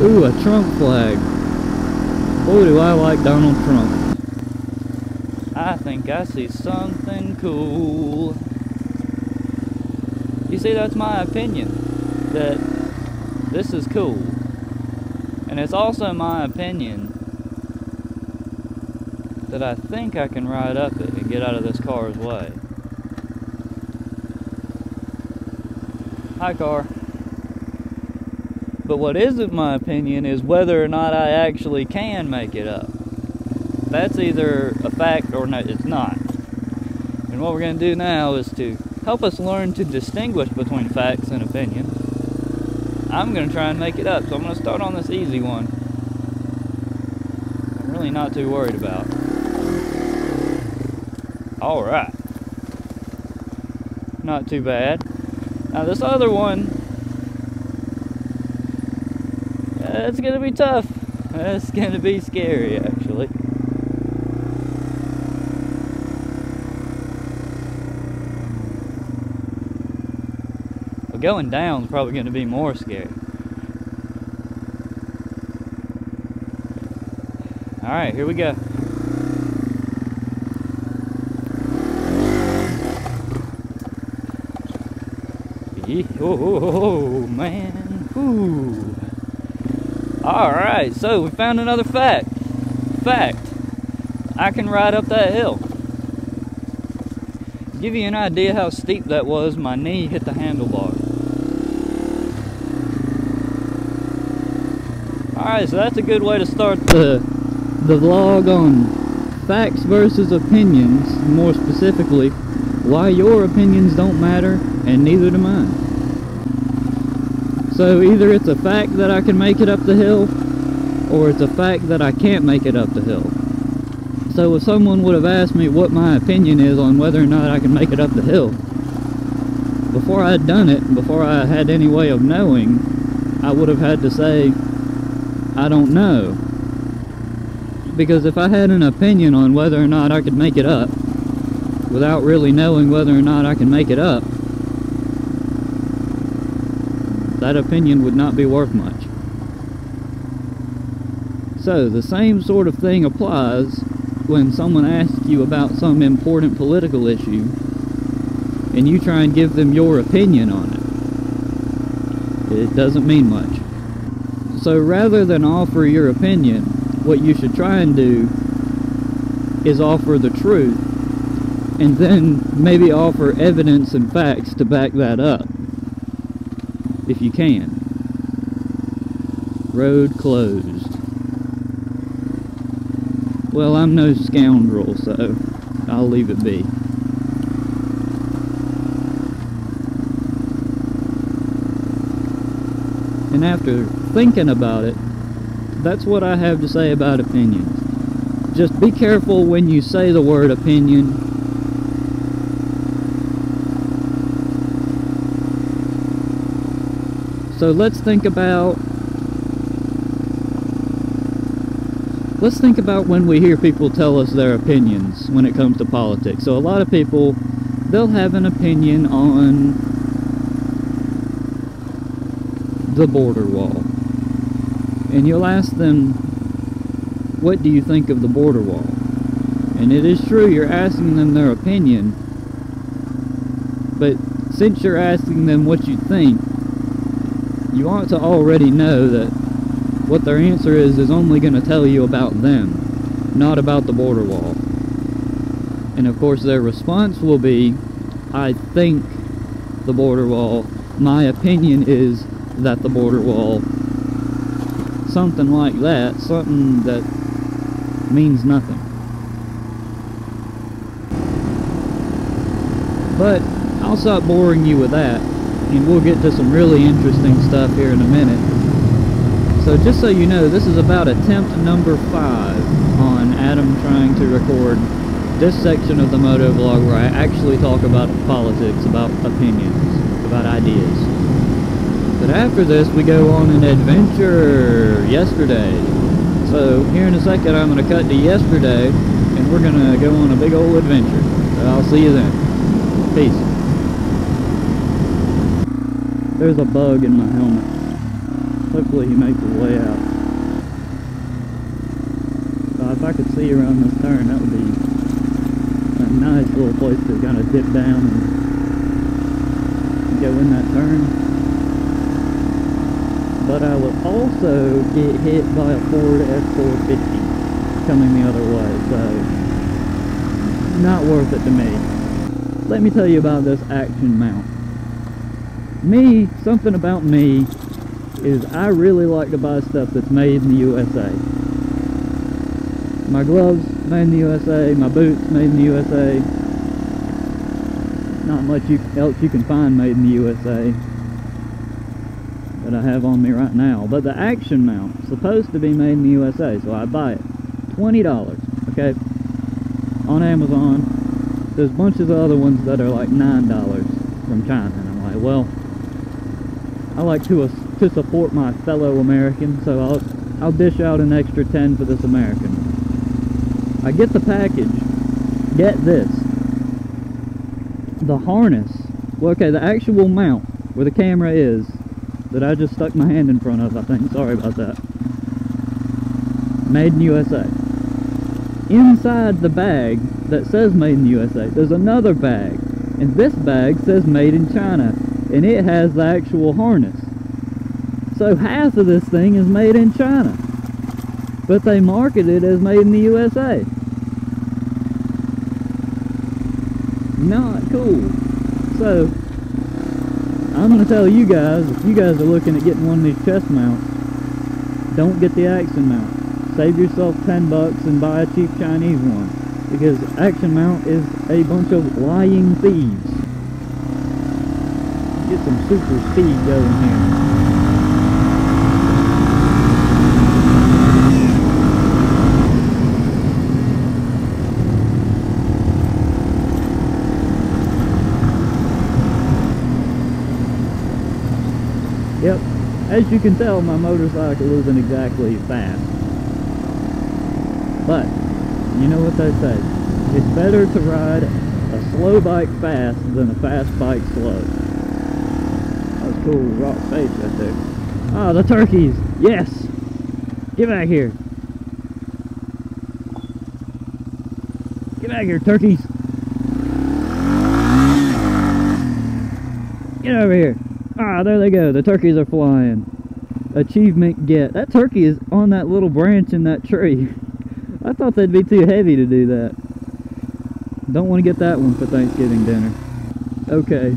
Ooh, a Trump flag. Boy, do I like Donald Trump. I think I see something cool. You see, that's my opinion. That this is cool. And it's also my opinion that I think I can ride up it and get out of this car's way. Hi, car. But what isn't my opinion is whether or not I actually can make it up. That's either a fact or no, it's not. And what we're going to do now is to help us learn to distinguish between facts and opinion. I'm going to try and make it up, so I'm going to start on this easy one. I'm really not too worried about. Alright. Not too bad. Now this other one, it's gonna be tough. It's gonna be scary actually. But going down is probably gonna be more scary. Alright, here we go. Oh, man. Ooh. Alright, so we found another fact. Fact. I can ride up that hill. Give you an idea how steep that was, my knee hit the handlebar. Alright, so that's a good way to start the, the vlog on facts versus opinions, more specifically, why your opinions don't matter and neither do mine. So either it's a fact that I can make it up the hill, or it's a fact that I can't make it up the hill. So if someone would have asked me what my opinion is on whether or not I can make it up the hill, before I'd done it, before I had any way of knowing, I would have had to say, I don't know. Because if I had an opinion on whether or not I could make it up, without really knowing whether or not I can make it up, that opinion would not be worth much. So, the same sort of thing applies when someone asks you about some important political issue and you try and give them your opinion on it. It doesn't mean much. So, rather than offer your opinion, what you should try and do is offer the truth and then maybe offer evidence and facts to back that up if you can. Road closed. Well, I'm no scoundrel, so I'll leave it be. And after thinking about it, that's what I have to say about opinions. Just be careful when you say the word opinion So let's think about let's think about when we hear people tell us their opinions when it comes to politics. So a lot of people they'll have an opinion on the border wall. And you'll ask them what do you think of the border wall? And it is true you're asking them their opinion. But since you're asking them what you think, you ought to already know that what their answer is is only going to tell you about them, not about the border wall. And of course their response will be, I think the border wall, my opinion is that the border wall, something like that, something that means nothing. But I'll stop boring you with that and we'll get to some really interesting stuff here in a minute. So just so you know, this is about attempt number five on Adam trying to record this section of the moto vlog where I actually talk about politics, about opinions, about ideas. But after this, we go on an adventure yesterday. So here in a second, I'm going to cut to yesterday, and we're going to go on a big old adventure. So I'll see you then. Peace. There's a bug in my helmet. Hopefully he makes his way out. If I could see around this turn, that would be a nice little place to kind of dip down and, and go in that turn. But I would also get hit by a Ford F450 coming the other way, so not worth it to me. Let me tell you about this action mount. Me, something about me is I really like to buy stuff that's made in the USA. My gloves made in the USA, my boots made in the USA. Not much you, else you can find made in the USA that I have on me right now. But the action mount supposed to be made in the USA, so I buy it. $20, okay? On Amazon. There's bunches of other ones that are like $9 from China. And I'm like, well, I like to, uh, to support my fellow Americans, so I'll, I'll dish out an extra 10 for this American. I get the package. Get this. The harness. Well, okay, the actual mount where the camera is that I just stuck my hand in front of, I think. Sorry about that. Made in USA. Inside the bag that says made in USA, there's another bag. And this bag says made in China. And it has the actual harness. So half of this thing is made in China. But they market it as made in the USA. Not cool. So, I'm going to tell you guys, if you guys are looking at getting one of these chest mounts, don't get the Action mount. Save yourself 10 bucks and buy a cheap Chinese one. Because Action mount is a bunch of lying thieves. Get some super speed going here. Yep, as you can tell, my motorcycle isn't exactly fast. But, you know what they say. It's better to ride a slow bike fast than a fast bike slow. Cool rock face right there. Ah, the turkeys! Yes! Get back here! Get back here, turkeys! Get over here! Ah, there they go. The turkeys are flying. Achievement get. That turkey is on that little branch in that tree. I thought they'd be too heavy to do that. Don't want to get that one for Thanksgiving dinner. Okay.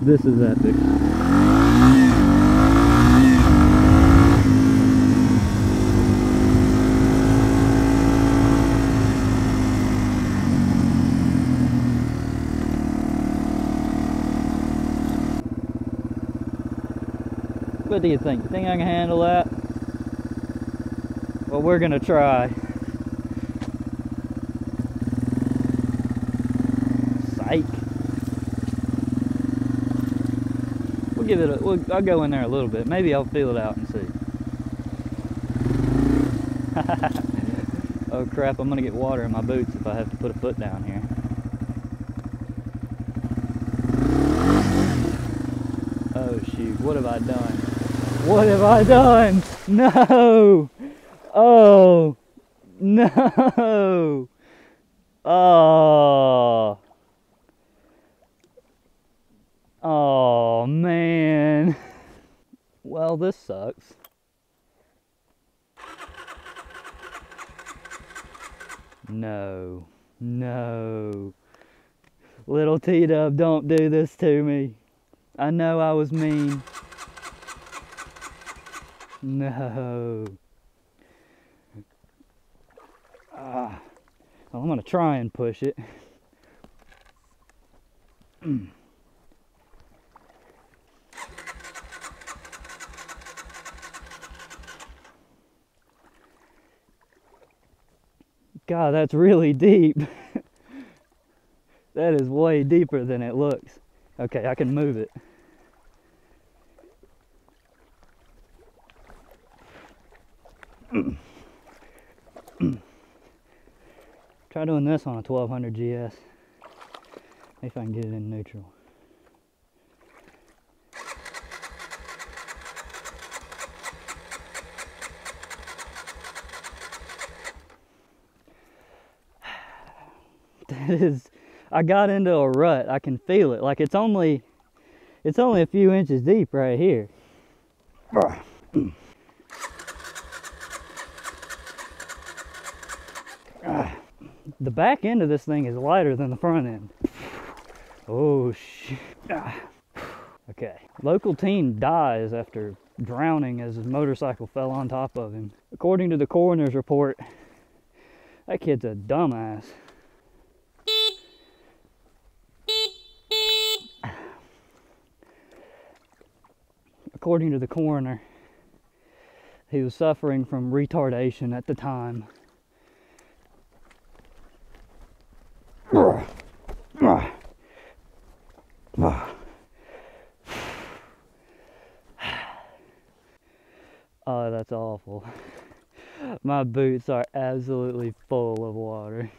This is epic. Do you think? Think I can handle that? Well, we're gonna try. Psych. We'll give it a, we'll, I'll go in there a little bit. Maybe I'll feel it out and see. oh crap, I'm gonna get water in my boots if I have to put a foot down here. Oh shoot, what have I done? What have I done? No! Oh! No! Oh! Oh man! Well, this sucks. No. No. Little T-Dub, don't do this to me. I know I was mean. No. Ah. Well, I'm going to try and push it. God, that's really deep. that is way deeper than it looks. Okay, I can move it. Try doing this on a 1200 GS. If I can get it in neutral. that is, I got into a rut. I can feel it. Like it's only, it's only a few inches deep right here. The back end of this thing is lighter than the front end. Oh shit. Okay. Local teen dies after drowning as his motorcycle fell on top of him. According to the coroner's report, that kid's a dumbass. According to the coroner, he was suffering from retardation at the time. Oh, that's awful. My boots are absolutely full of water.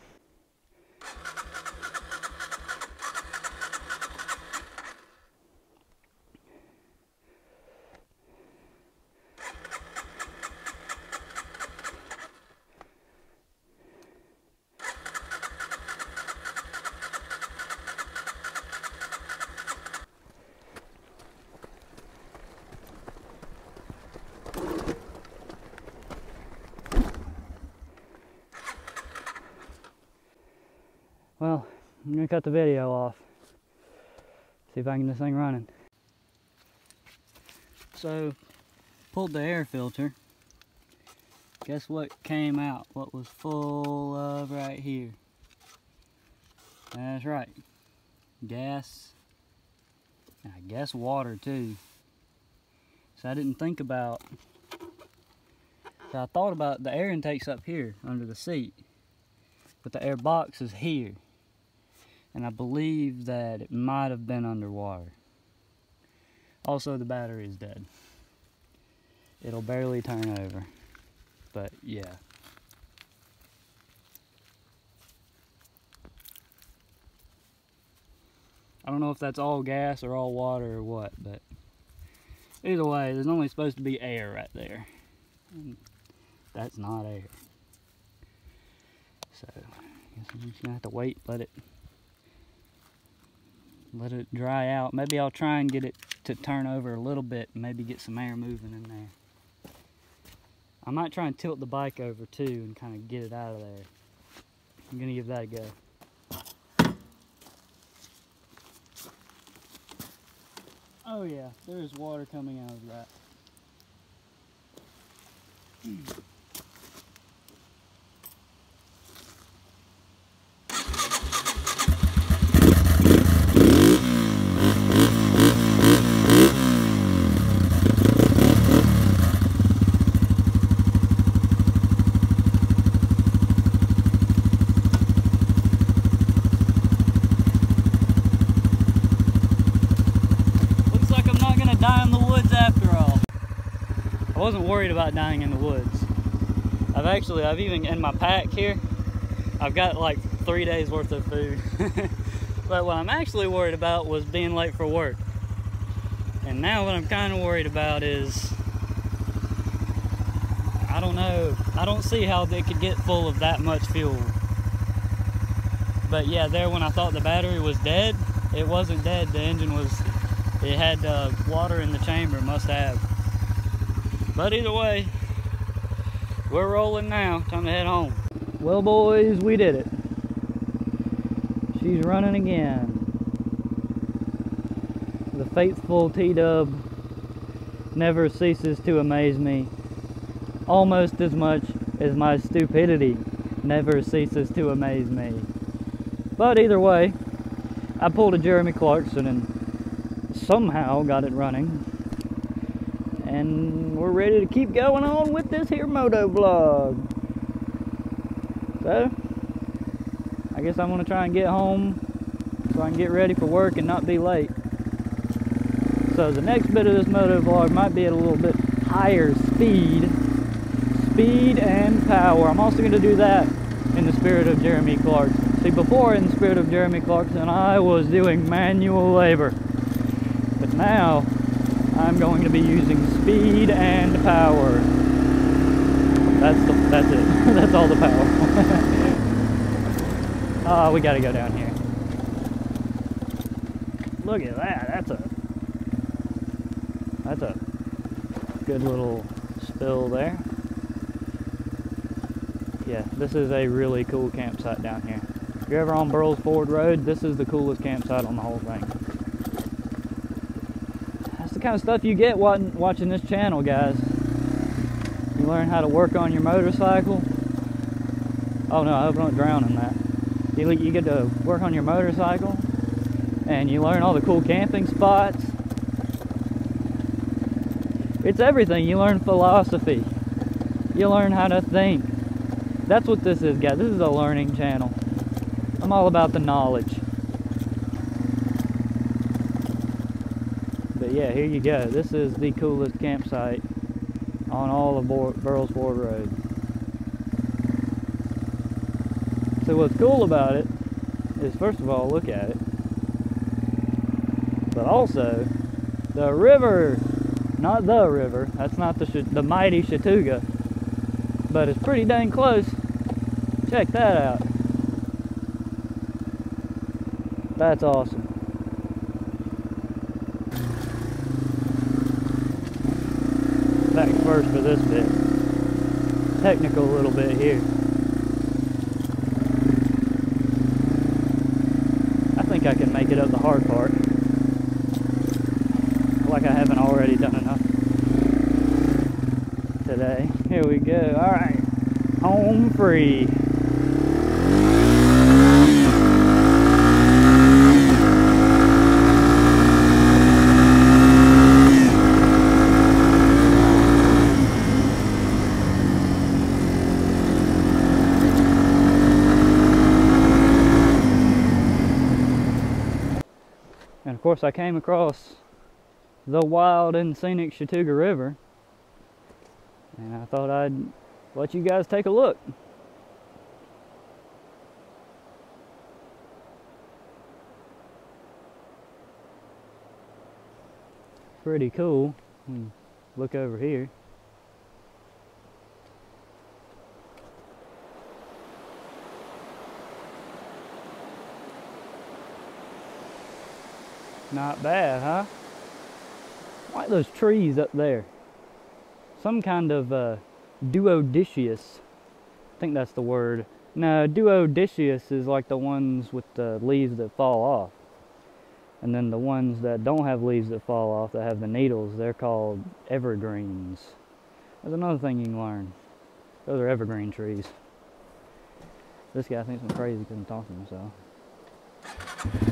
Well, I'm gonna cut the video off. See if I can get this thing running. So, pulled the air filter. Guess what came out? What was full of right here? That's right. Gas. I guess water too. So I didn't think about. So I thought about the air intake's up here under the seat. But the air box is here and I believe that it might have been underwater. Also, the battery is dead. It'll barely turn over, but yeah. I don't know if that's all gas or all water or what, but either way, there's only supposed to be air right there. And that's not air. So, I guess I'm just gonna have to wait, let it let it dry out. Maybe I'll try and get it to turn over a little bit and maybe get some air moving in there. I might try and tilt the bike over too and kind of get it out of there. I'm gonna give that a go. Oh yeah, there is water coming out of that. Looks like I'm not gonna die in the woods after all. I wasn't worried about dying in the woods. I've actually, I've even, in my pack here, I've got like three days worth of food. but what I'm actually worried about was being late for work. And now what I'm kind of worried about is, I don't know, I don't see how they could get full of that much fuel. But yeah, there when I thought the battery was dead, it wasn't dead. The engine was it had uh, water in the chamber, must have. But either way, we're rolling now. Time to head home. Well, boys, we did it. She's running again. The faithful T-Dub never ceases to amaze me. Almost as much as my stupidity never ceases to amaze me. But either way, I pulled a Jeremy Clarkson and somehow got it running. And we're ready to keep going on with this here moto vlog. So, I guess I'm gonna try and get home so I can get ready for work and not be late. So the next bit of this moto vlog might be at a little bit higher speed. Speed and power. I'm also gonna do that in the spirit of Jeremy Clarkson. See, before in the spirit of Jeremy Clarkson, I was doing manual labor. Now, I'm going to be using speed and power. That's the, that's it. that's all the power. Oh, we gotta go down here. Look at that. That's a that's a good little spill there. Yeah, this is a really cool campsite down here. If you're ever on Burrells Ford Road, this is the coolest campsite on the whole thing. Kind of stuff you get watching this channel, guys. You learn how to work on your motorcycle. Oh no, I hope I don't drown in that. You, you get to work on your motorcycle and you learn all the cool camping spots. It's everything. You learn philosophy. You learn how to think. That's what this is, guys. This is a learning channel. I'm all about the knowledge. But yeah, here you go. This is the coolest campsite on all of Burrells Ford Road. So what's cool about it is first of all, look at it. But also, the river, not the river, that's not the, the mighty Chattooga, but it's pretty dang close. Check that out. That's awesome. Back for this bit. Technical a little bit here. I think I can make it up the hard part. Like I haven't already done enough today. Here we go. Alright. Home free. Course, I came across the wild and scenic Chattooga River, and I thought I'd let you guys take a look. Pretty cool. Hmm. Look over here. Not bad, huh? Like those trees up there. Some kind of uh, duodicious. I think that's the word. No, duodicious is like the ones with the leaves that fall off. And then the ones that don't have leaves that fall off, that have the needles, they're called evergreens. That's another thing you can learn. Those are evergreen trees. This guy thinks I'm crazy because I'm talking to myself.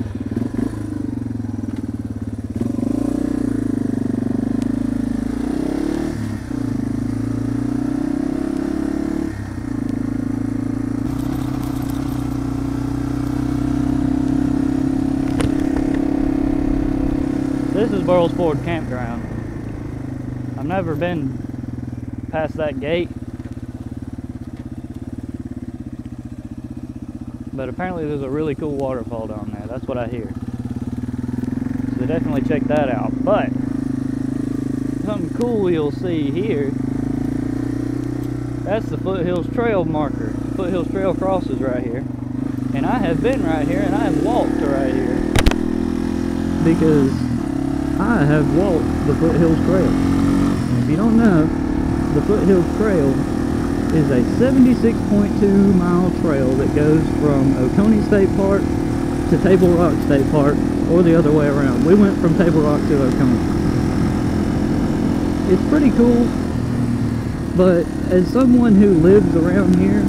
Burrells Ford Campground. I've never been past that gate. But apparently there's a really cool waterfall down there. That's what I hear. So definitely check that out. But something cool you'll see here. That's the Foothills Trail marker. Foothills Trail crosses right here. And I have been right here and I have walked right here. Because I have walked the Foothills Trail. And if you don't know, the Foothills Trail is a 76.2 mile trail that goes from Oconee State Park to Table Rock State Park or the other way around. We went from Table Rock to Oconee. It's pretty cool, but as someone who lives around here,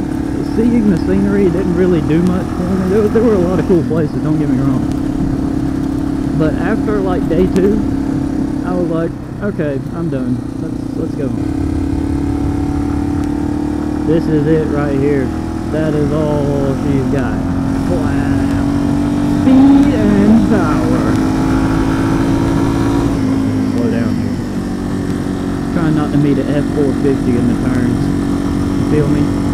seeing the scenery didn't really do much for me. There, there were a lot of cool places, don't get me wrong. But after like day two, I was like, okay, I'm done. Let's let's go This is it right here. That is all she's got. Wow. Speed and power. Slow down here. Trying not to meet an F450 in the turns. You feel me?